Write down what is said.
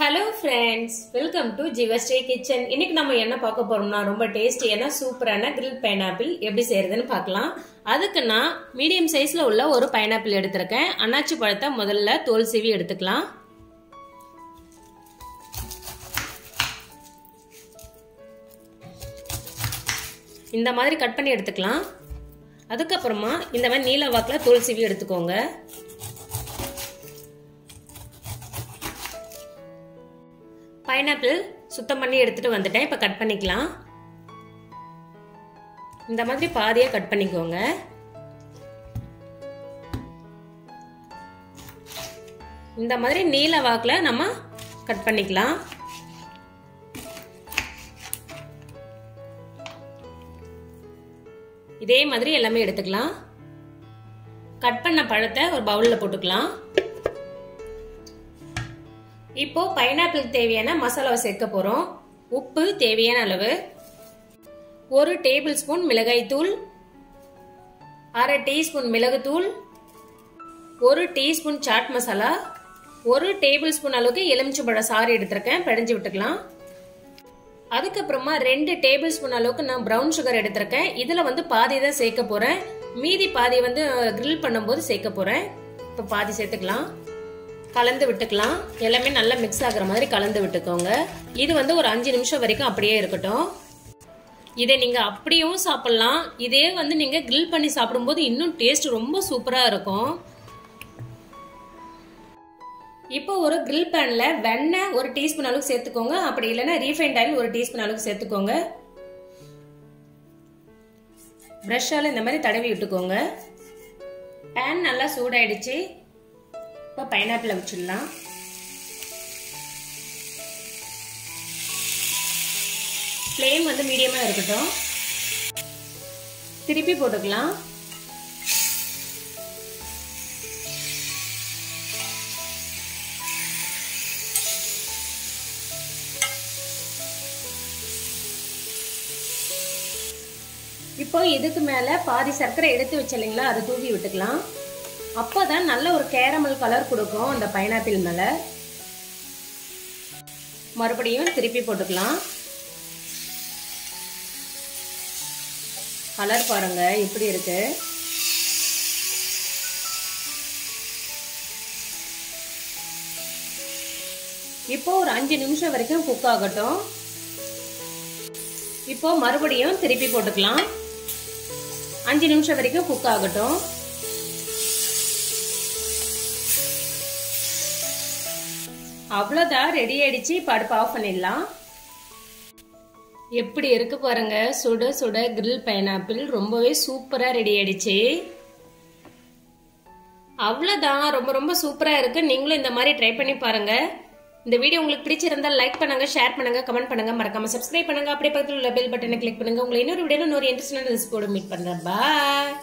Hello friends welcome to Jivasri kitchen இன்னைக்கு நம்ம என்ன பார்க்க போறோம்னா ரொம்ப டேஸ்டியான சூப்பரான கிரில் பைனாப்பிள் எப்படி செய்யறதுன்னு பார்க்கலாம். அதுக்கு நான் மீடியம் சைஸ்ல உள்ள ஒரு பைனாப்பிள் எடுத்திருக்கேன். அன்னாச்சி பழத்தை முதல்ல தோல் சீவி எடுத்துக்கலாம். இந்த மாதிரி கட் பண்ணி எடுத்துக்கலாம். அதுக்கப்புறமா இந்த மாதிரி நீல வாக்கில் தோல் சீவி எடுத்துக்கோங்க. பைனாப்பிள் சுத்தம் பண்ணி எடுத்துட்டு வந்துட்டேன். இப்போ கட் பண்ணிக்கலாம். இந்த மாதிரி பாதியாக கட் பண்ணிக்கோங்க. இந்த மாதிரி நீல வாக்கில் நம்ம கட் பண்ணிக்கலாம். இதே மாதிரி எல்லாமே எடுத்துக்கலாம். கட் பண்ண பழத்தை ஒரு பவுலில் போட்டுக்கலாம். இப்போ பைனாப்பிள் தேவையான மசாலாவை சேர்க்க போறோம். உப்பு தேவையான அளவு. ஒரு டேபிள் ஸ்பூன் மிளகாய்த்தூள் அரை டீஸ்பூன் மிளகுத்தூள். ஒரு டீஸ்பூன் சாட் மசாலா ஒரு டேபிள் ஸ்பூன் அளவுக்கு எலுமிச்சம்பழ சாறு எடுத்திருக்கேன். பிடைஞ்சு விட்டுக்கலாம். அதுக்கப்புறமா ரெண்டு டேபிள் ஸ்பூன் அளவுக்கு நான் ப்ரௌன் சுகர் எடுத்திருக்கேன். இதில் வந்து பாதி தான் சேர்க்க போகிறேன் மீதி பாதி வந்து கிரில் பண்ணும்போது சேர்க்க போகிறேன் இப்போ பாதி சேர்த்துக்கலாம். கலந்து விட்டுக்கலாம். எல்லாமே நல்லா மிக்ஸ் ஆகுற மாதிரி கலந்து விட்டுக்கோங்க. இது வந்து ஒரு அஞ்சு நிமிஷம் வரைக்கும் அப்படியே இருக்கட்டும். இதை நீங்கள் அப்படியும் சாப்பிட்லாம். இதே வந்து நீங்கள் கிரில் பண்ணி சாப்பிடும்போது இன்னும் டேஸ்ட் ரொம்ப சூப்பராக இருக்கும். இப்போ ஒரு கிரில் பேனில் வெண்ணெய் ஒரு டீஸ்பூன் அளவுக்கு சேர்த்துக்கோங்க. அப்படி இல்லைன்னா ரீஃபைண்ட் ஆயில் ஒரு டீஸ்பூன் அளவுக்கு சேர்த்துக்கோங்க. ப்ரஷ்ஷால் இந்த மாதிரி தடவி விட்டுக்கோங்க. பேன் நல்லா சூடாயிடுச்சு. இப்போ பைனாப்பிளை வச்சிடலாம். ஃப்ளேம் வந்து மீடியமாக இருக்கட்டும். திருப்பி போட்டுக்கலாம். இப்போ இதுக்கு மேலே பாதி சர்க்கரை எடுத்து வச்சு இல்லைங்களா? அதை தூவி விட்டுக்கலாம். அப்போ தான் நல்ல ஒரு கேரமல் கலர் கொடுக்கும் அந்த பைனாப்பிள் மேலே. மறுபடியும் திருப்பி போட்டுக்கலாம். கலர் பாருங்க எப்படி இருக்கு. இப்போ ஒரு அஞ்சு நிமிஷம் வரைக்கும் குக் ஆகட்டும். இப்போ மறுபடியும் திருப்பி போட்டுக்கலாம். அஞ்சு நிமிஷம் வரைக்கும் குக் ஆகட்டும். அவ்வளோதான் ரெடி ஆயிடுச்சு. இப்போ அடுப்பு ஆஃப் பண்ணிடலாம். எப்படி இருக்கு பாருங்க. சுட சுட கிரில் பைனாப்பிள் ரொம்பவே சூப்பராக ரெடி ஆயிடுச்சு. அவ்வளோதான் ரொம்ப ரொம்ப சூப்பராக இருக்கு. நீங்களும் இந்த மாதிரி ட்ரை பண்ணி பாருங்க. இந்த வீடியோ உங்களுக்கு பிடிச்சிருந்தா லைக் பண்ணுங்க ஷேர் பண்ணுங்க கமெண்ட் பண்ணுங்க. மறக்காம சப்ஸ்கிரைப் பண்ணுங்க. அப்படியே பக்கத்தில் உள்ள பெல் பட்டனை கிளிக் பண்ணுங்க. உங்களை இன்னொரு வீடியோ இன்னொரு இன்ட்ரெஸ்டான ரெசிபியோட மீட் பண்ணுறேன் பாய்